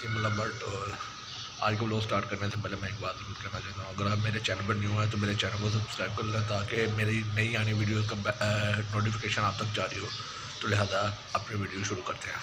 Wasim but Bhatt और आज का ब्लॉग स्टार्ट करने से पहले मैं एक बात ज़रूर करना चाहता हूँ। अगर आप मेरे चैनल पर न्यू हैं तो मेरे चैनल को सब्सक्राइब कर लें ताकि मेरी नई आने वीडियोज़ का नोटिफिकेशन आप तक जारी हो। तो लिहाजा, अपनी वीडियो शुरू करते हैं।